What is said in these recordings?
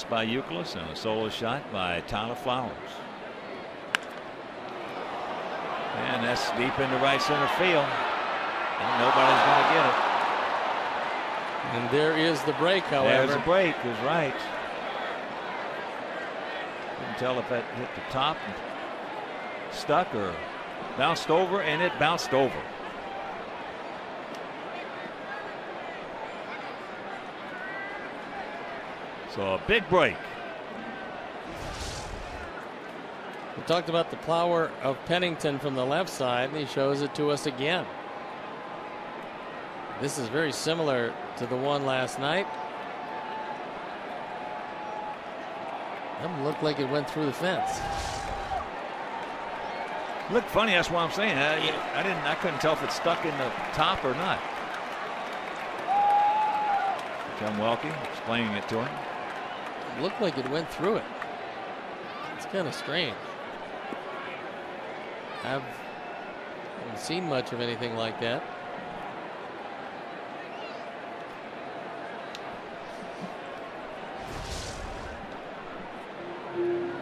pass by Youkilis and a solo shot by Tyler Flowers. And that's deep into right center field. And nobody's going to get it. And there is the break, however. There's a break, is right. Couldn't tell if that hit the top, stuck, or bounced over, and it bounced over. So a big break. We talked about the power of Pennington from the left side, and he shows it to us again. This is very similar to the one last night. That looked like it went through the fence. Looked funny. That's what I'm saying. I, I didn't. I couldn't tell if it stuck in the top or not. John Welke explaining it to him. Looked like it went through it. It's kind of strange. I've haven't seen much of anything like that.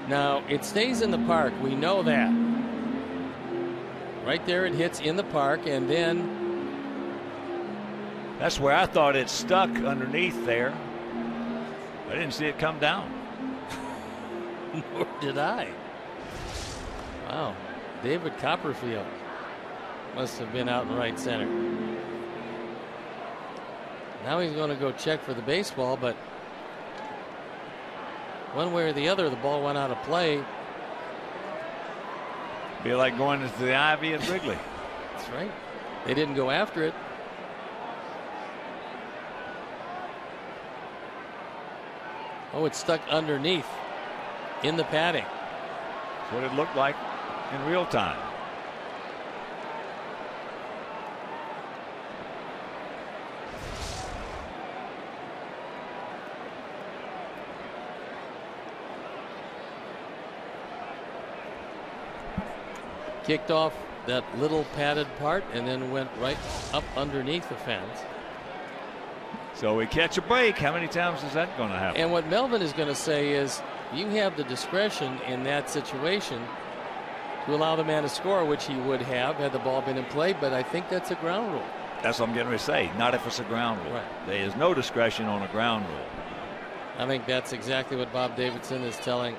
Now it stays in the park. We know that. Right there, it hits in the park, and then That's where I thought it stuck underneath there. I didn't see it come down. Nor did I. Wow. David Copperfield must have been out in right center. Now he's going to go check for the baseball, but one way or the other, the ball went out of play. Be like going into the ivy at Wrigley. That's right. They didn't go after it. Oh, it's stuck underneath in the padding. That's what it looked like in real time. Kicked off that little padded part and then went right up underneath the fence. So we catch a break. How many times is that going to happen? And what Melvin is going to say is you have the discretion in that situation to allow the man to score, which he would have had the ball been in play, but I think that's a ground rule. That's what I'm getting ready to say. Not if it's a ground rule. Right. There is no discretion on a ground rule. I think that's exactly what Bob Davidson is telling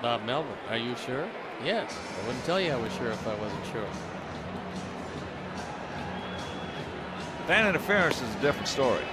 Bob Melvin. Are you sure? Yes. I wouldn't tell you I was sure if I wasn't sure. Fan interference is a different story.